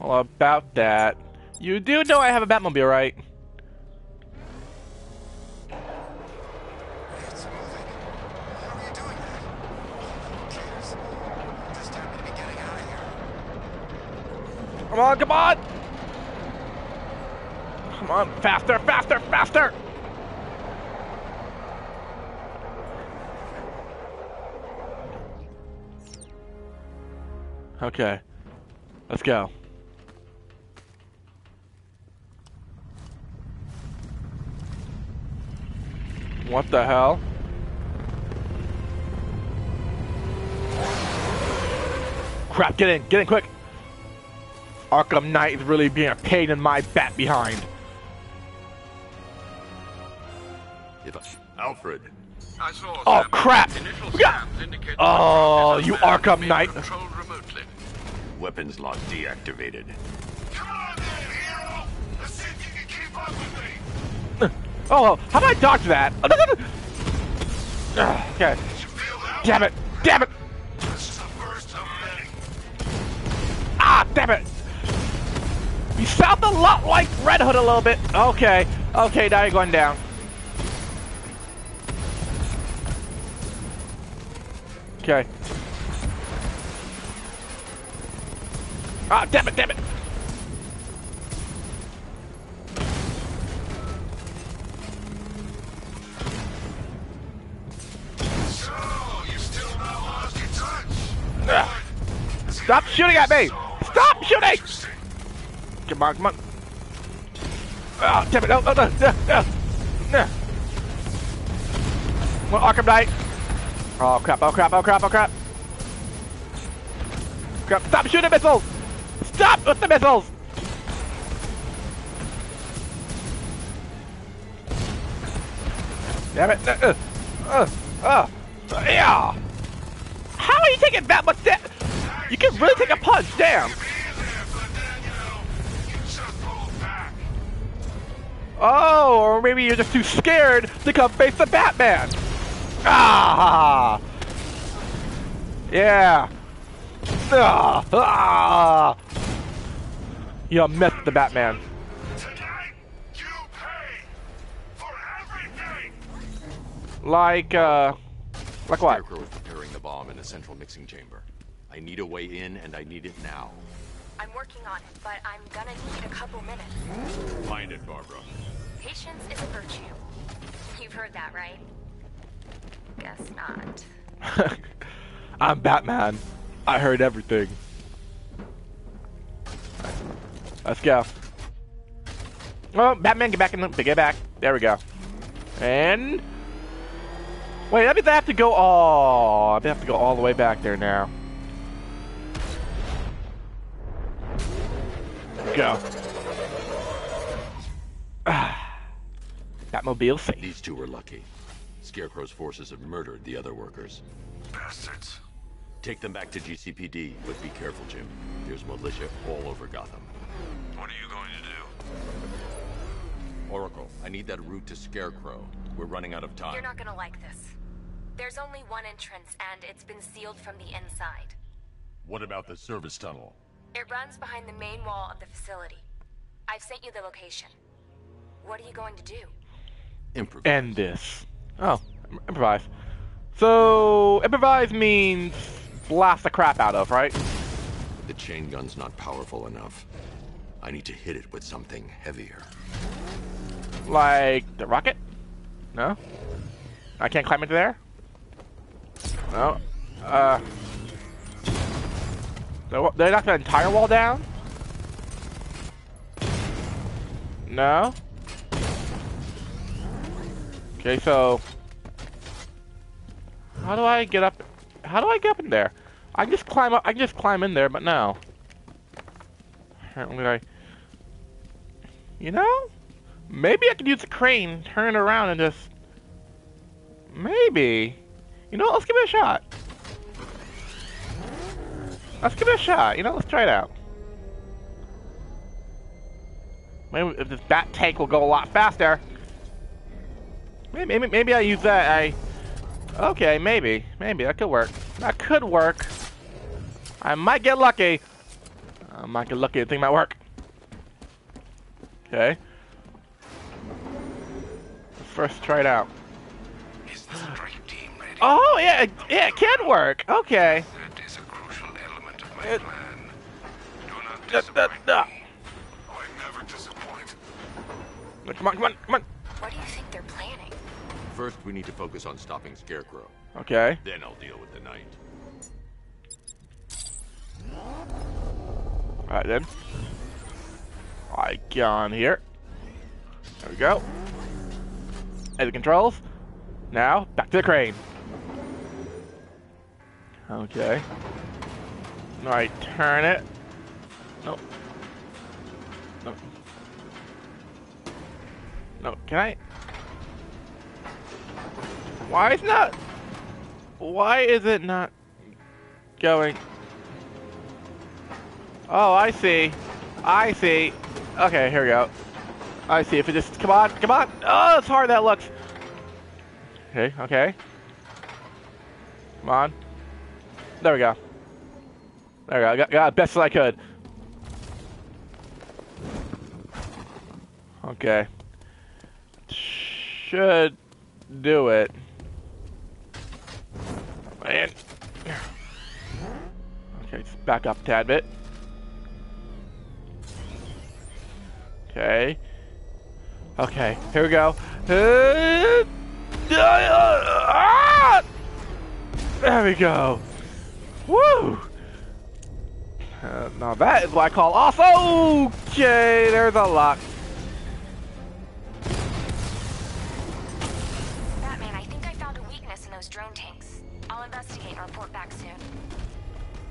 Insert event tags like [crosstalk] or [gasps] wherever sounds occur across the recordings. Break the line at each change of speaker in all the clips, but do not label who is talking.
Well, about that. You do know I have a Batmobile, right? Come on, come on! Come on, faster, faster, faster! Okay. Let's go. What the hell? Crap, get in, get in quick! Arkham Knight is really being a pain in my bat behind.
If I, Alfred,
I saw
Oh, crap.
Initial
Yeah.
scans
Oh, you Arkham Knight.
Controlled remotely.
weapons lock deactivated.
Oh, how did I dodge that? Ugh, Okay. Damn it! Damn it! Ah, damn it! You sound a lot like Red Hood a little bit. Okay. Okay, now you're going down. Okay. Ah, damn it, damn it! Shooting at me! Stop shooting! Come on, come on. Ah, damn it, no, no, no, no, no, no. Well, Arkham Knight. Oh crap, oh crap, oh crap, oh crap. Crap, stop shooting missiles! Stop with the missiles! Damn it. Uh, uh, uh, uh, yeah. How are you taking that much damage? You can really take a punch, damn. Oh, or maybe you're just too scared to come face the Batman. Ah! Yeah. Ah! ah. You missed the Batman. Like, uh, like what?
Scarecrow is preparing the bomb in a central mixing chamber. I need a way in, and I need it now.
I'm working on it, but I'm gonna need a couple minutes.
Find it, Barbara.
Patience is a virtue. You've heard that, right? Guess not. [laughs]
I'm Batman. I heard everything. Let's go. Oh, Batman, get back in the get back. There we go. And wait, that means I have to go. Oh, I have to go all the way back there now. Go. [sighs] Batmobile safe.
These two were lucky. Scarecrow's forces have murdered the other workers.
Bastards.
Take them back to GCPD, but be careful, Jim. There's militia all over Gotham.
What are you going to do?
Oracle, I need that route to Scarecrow. We're running out of time.
You're not gonna like this. There's only one entrance, and it's been sealed from the inside.
What about the service tunnel?
It runs behind the main wall of the facility. I've sent you the location. What are you going to do?
Improvise.
end this. Oh, improvise. So, improvise means blast the crap out of, right?
The chain gun's not powerful enough. I need to hit it with something heavier.
Like the rocket? No? I can't climb into there? No. Uh. They knocked the entire wall down? No? Okay, so. How do I get up? How do I get up in there? I can just climb up. I can just climb in there, but no. Apparently, I. You know? Maybe I could use a crane, turn it around, and just. Maybe. You know, let's give it a shot. Let's give it a shot. You know, let's try it out. Maybe if this bat tank will go a lot faster. Maybe, maybe, maybe I use that. I. Okay, maybe, maybe that could work. That could work. I might get lucky. I might get lucky. I think it might work. Okay. Let's first try it out.
Is the team ready?
Oh yeah, yeah, it can work. Okay.
That is a crucial element of my
It-
plan. Do not disappoint
uh.
me. I never disappoint.
Come on, come on, come on.
What do you think they're planning?
First, we need to focus on stopping Scarecrow.
Okay.
Then I'll deal with the Knight.
All right then. I get on here. There we go. Edit controls. Now back to the crane. Okay. All right, turn it. No. No. No, can I? Why is not? Why is it not going? Oh, I see. I see. Okay, here we go. I see. If it just come on, come on. Oh, it's hard that looks. Okay, okay. Come on. There we go. There we go. Got, got best as I could. Okay. Should do it. And okay, just back up a tad bit. Okay. Okay, here we go. There we go. Woo! Uh, now that is what I call off. Okay, there's a lock.
Batman, I think I found a weakness in those drone tanks. I'll investigate and report back soon.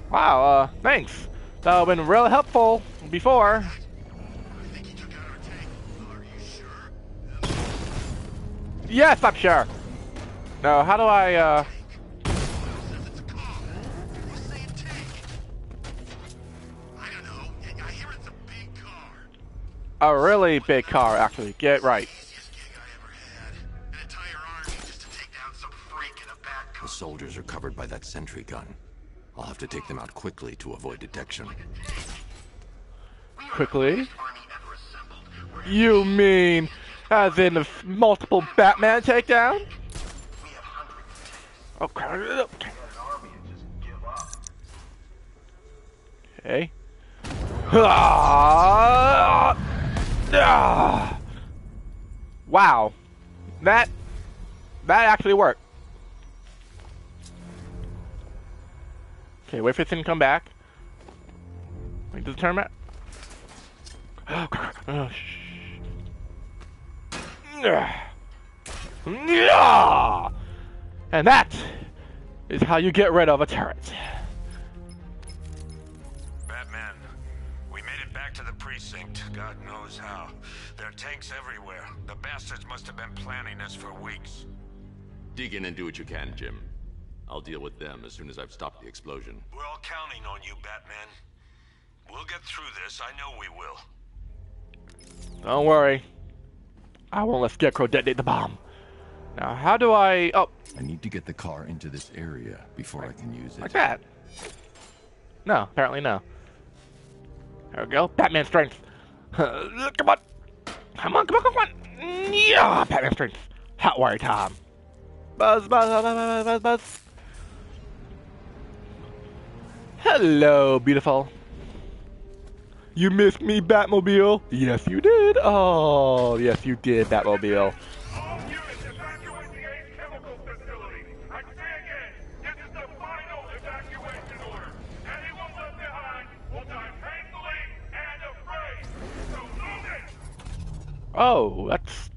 Wow, uh, thanks. That would have been really helpful before.
I think he took out our tank. Are you sure?
Yes, I'm sure. No, how do I, uh...
A
really big car, actually. Get right.
Easiest gig I ever had. An entire army just to take down some freak in a bat
The soldiers are covered by that sentry gun. I'll have to take them out quickly to avoid detection.
Quickly.
Army ever assembled. We're
You mean as in multiple Batman takedown?
We have hundreds of tanks.
Crap.
Get an army and just give up.
Okay. [laughs] Ah! Ah! Wow. That that actually worked. Okay, wait for it to come back. Wait, does it turn back? Oh. Oh! And that is how you get rid of a turret.
Tanks everywhere. The bastards must have been planning this for weeks.
Dig in and do what you can, Jim. I'll deal with them as soon as I've stopped the explosion.
We're all counting on you, Batman. We'll get through this. I know we will.
Don't worry. I won't let Scarecrow detonate the bomb. Now, how do I... Oh,
I need to get the car into this area before I can use it.
like that. No, apparently no. There we go. Batman strength. [laughs] come on. Come on, come on, come on. Yeah, Batman strength. Hot wire time. Buzz, buzz, buzz, buzz, buzz, buzz. Hello, beautiful. You missed me, Batmobile. Yes, you did. Oh, yes, you did, Batmobile.
All units evacuate the Ace Chemical Facility. I say again, this is the final evacuation order. Anyone left behind will die painfully and afraid. So move it!
Oh, that's.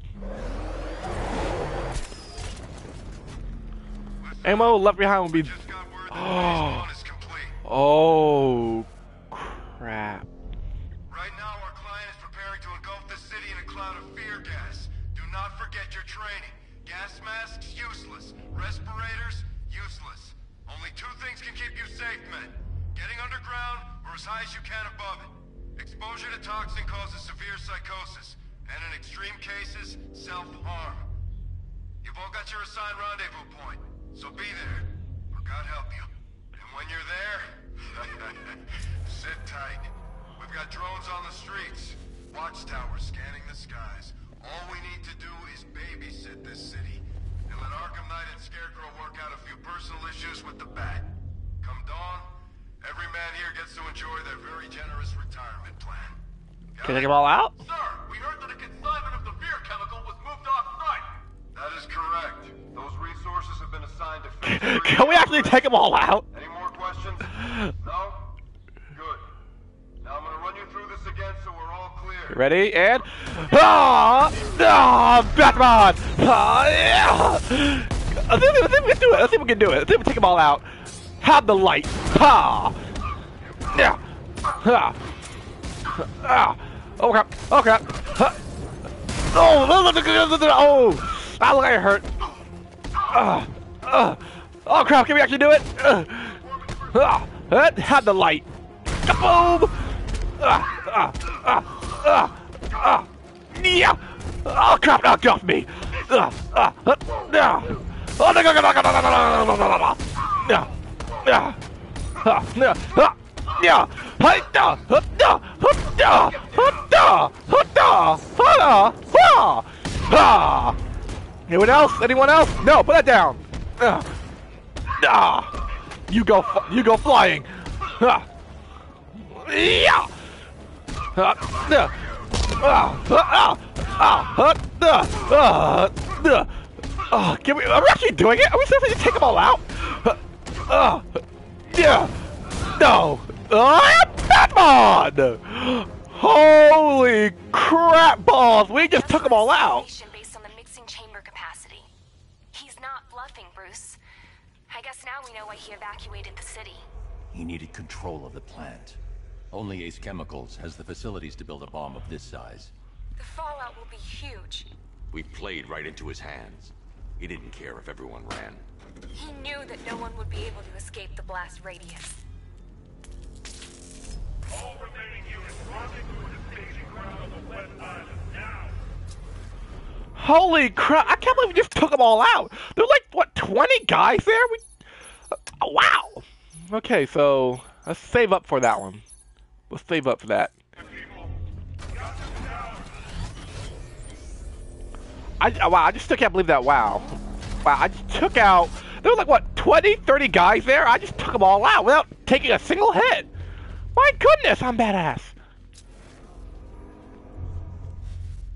Ammo left behind will be.
Just got word
Oh.
phase one is complete.
Oh, crap.
Right now, our client is preparing to engulf the city in a cloud of fear gas. Do not forget your training. Gas masks, useless. Respirators, useless. Only two things can keep you safe, men. Getting underground or as high as you can above it. Exposure to toxin causes severe psychosis, and in extreme cases, self-harm. You've all got your assigned rendezvous point, so be there, or God help you. And when you're there, [laughs] sit tight. We've got drones on the streets. Watchtowers scanning the skies. All we need to do is babysit this city. And let Arkham Knight and Scarecrow work out a few personal issues with the Bat. Come dawn, every man here gets to enjoy their very generous retirement plan. Got
Can I
it?
take them all out?
Sir, we heard that a consignment of the fear chemical was moved off-site.
That is correct. Those resources have been assigned to [laughs] Phase
Can we actually take them all out?
Any more questions? No? Good. Now I'm gonna run you through this again so we're all clear.
Ready and ah ah Batman! Ah, yeah. I think, I think we can do it. I think we can do it. I think we take them all out. Have the light. Ha! Yeah. Ha! Ah! Oh crap! Oh crap! Oh! Oh! Ah, look, I hurt. Ah! Ah! Oh crap! Can we actually do it? Ah! Ah! Ah, Have the light. Kaboom! Ah! Ah! Ah! Ah! Ah! Yeah! Oh crap! Oh, got me! Ah! Ah! Ah! Ah! Oh no! No! No! No! No! No! No! No! No! No! Hopnya! Halta! Hopda! Hopda! Hopda! Hopda! Hada! Ha! Ha! Anyone else? Anyone else? No, put that down! Ugh. Ah! You go you go flying! Ah! Yeah! Ah! Ah! Ah! Ah! Ah! Ah! Oh, can we, are we actually doing it? Are we supposed to take them all out? Uh, uh, yeah. No. Ah, Batman! Holy crap balls! We just took them all out.
Based on the mixing chamber capacity. He's not bluffing, Bruce. I guess now we know why he evacuated the city.
He needed control of the plant. Only Ace Chemicals has the facilities to build a bomb of this size.
The fallout will be huge.
We played right into his hands. He didn't care if everyone ran.
He knew that no one would be able to escape the blast radius.
Holy crap! I can't believe we just took them all out. There's like what 20 guys there. We, uh, wow. Okay, so let's save up for that one. Let's save up for that. I, I- wow, I just still can't believe that. Wow. Wow, I just took out. There were like what 20, 30 guys there. I just took them all out without taking a single hit. My goodness, I'm badass.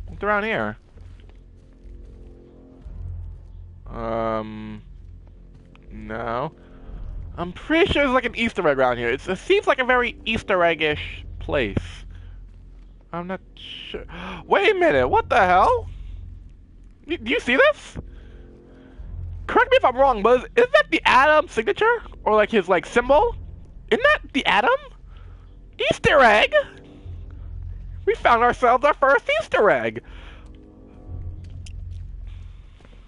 What's around here? Um, no. I'm pretty sure there's like an Easter egg around here. It's, it seems like a very Easter egg-ish place. I'm not sure. [gasps] Wait a minute, what the hell? Do you see this? Correct me if I'm wrong, but is, is that the Atom signature? Or like his like symbol? Isn't that the Atom? Easter egg! We found ourselves our first Easter egg!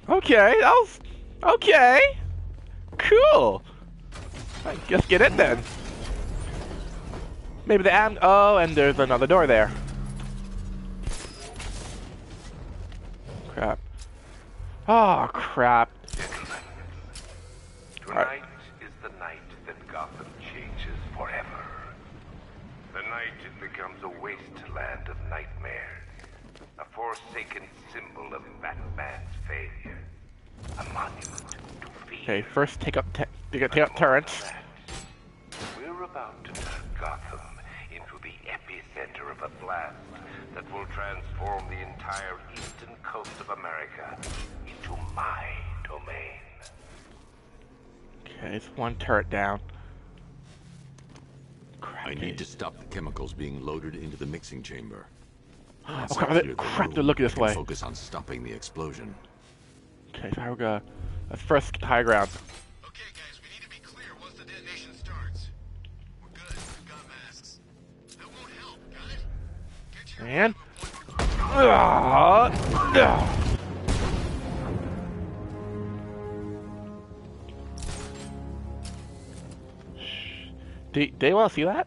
Okay, that was okay. Cool. I guess get in then. Maybe the am- oh, and there's another door there. Crap. Oh crap.
Tonight is the night that Gotham changes forever. The night it becomes a wasteland of nightmares. A forsaken symbol of Batman's failure. A monument to fear.
Okay, first take up te- take up, take up turrets.
We're about to turn Gotham into the epicenter of a blast that will transform the entire eastern coast of America into my domain.
Okay, it's one turret down. Crap.
I need to stop the chemicals being loaded into the mixing chamber. Once
crap,
I
they-
clear the
crap,
room,
they're looking this way.
Focus on stopping the explosion.
Okay, so how we go? Let's first high ground.
Okay, guys, we need to be clear once the detonation starts. We're good. We've got masks. That won't help. Got it? Get your
And Ah, ah. Shh. Do, do you want to see that?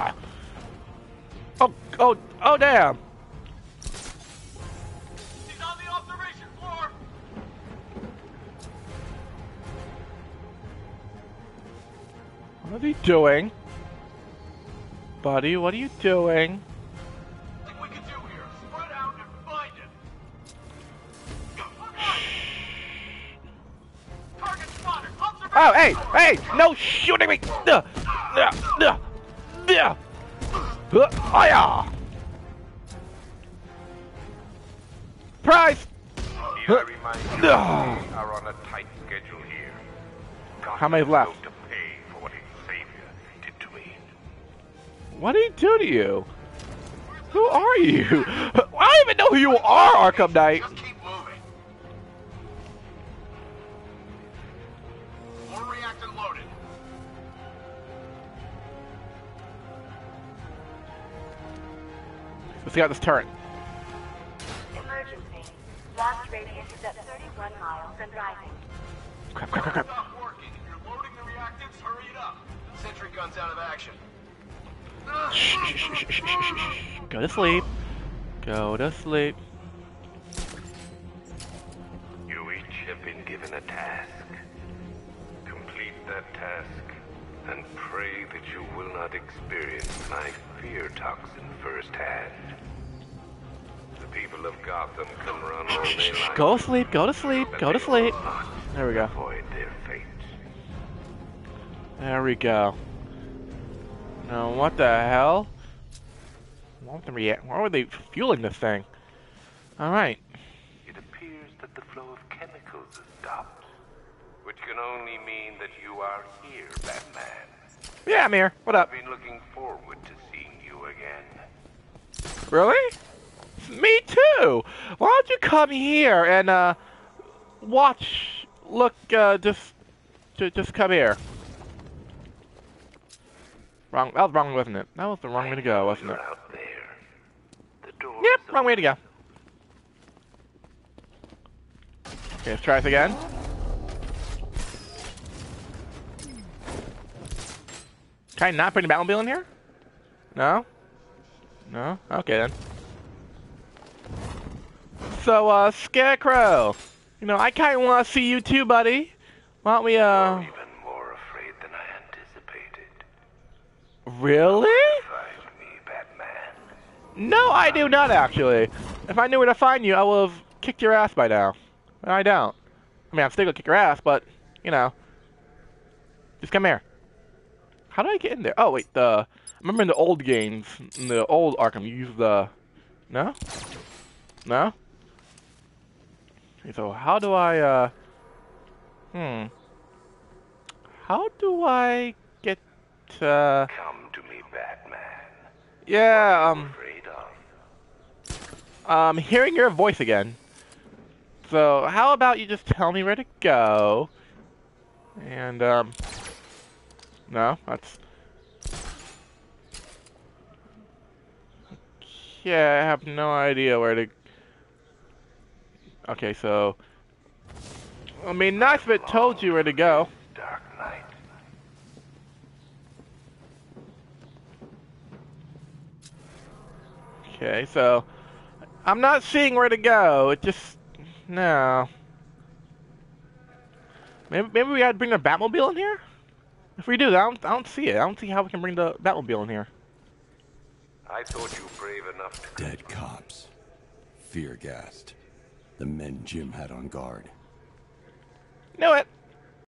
Oh, oh, damn!
He's on the observation floor!
What are you doing? Buddy, what are you doing?
Nothing we can do here. Spread out and find him. Target spotted. Observation
Oh, hey, hey, no shooting me! Duh, duh, duh. Oh! Prize!
Need I remind you,
Ugh.
we are on a tight schedule here.
How many left?
to pay for what savior did to me.
What did he do to you? Who are you? [laughs] I don't even know who you are, Arkham Knight. Let's see out this turret.
Emergency. Blast radius is at 31 miles and driving.
Crap, crap, crap, crap.
Stop working. If you're loading the reactants, hurry it up. Sentry gun's out of action.
Shh, shh, shh, shh, shh, shh, shh. Go to sleep. Go to sleep.
You each have been given a task. Complete that task and pray that you will not experience my fear toxin firsthand. People of Gotham can run all day long.
Go to sleep, go to sleep, go to sleep. There we go.
Avoid their fate.
There we go. Now, what the hell? Why would they? Why were they fueling this thing? Alright.
It appears that the flow of chemicals has stopped, which can only mean that you are here, Batman.
Yeah, I'm here. What up?
I've been looking forward to seeing you again.
Really? Me too. Why don't you come here and uh watch? Look, uh, just, just, just come here. Wrong. That was wrong, wasn't it? That was the wrong way to go, wasn't it? Yep, wrong way to go. Okay, let's try this again. Can I not bring the Batmobile in here? No? No? Okay then. So, uh, Scarecrow. You know, I kinda wanna see you too, buddy. Why don't we, uh...
Even more afraid than I anticipated.
Really?
Me, Batman.
No, I do not actually. If I knew where to find you, I would have kicked your ass by now. I don't. I mean, I'm still gonna kick your ass, but you know, just come here. How do I get in there? Oh wait, the I remember in the old games, in the old Arkham, you use the no, no. So how do I? uh Hmm. How do I get? uh
Come to me, Batman.
Yeah. Um.
Of.
Um, hearing your voice again. So, how about you just tell me where to go? And, um... No, that's... Yeah, I have no idea where to... Okay, so... I mean, nice if it told you where to go.
Dark Knight.
Okay, so... I'm not seeing where to go. It just... No. Maybe, maybe we gotta bring the Batmobile in here? If we do, I don't, I don't see it. I don't see how we can bring the Batmobile in here.
I thought you brave enough to
Dead cops. Fear gassed. The men Jim had on guard.
Knew it.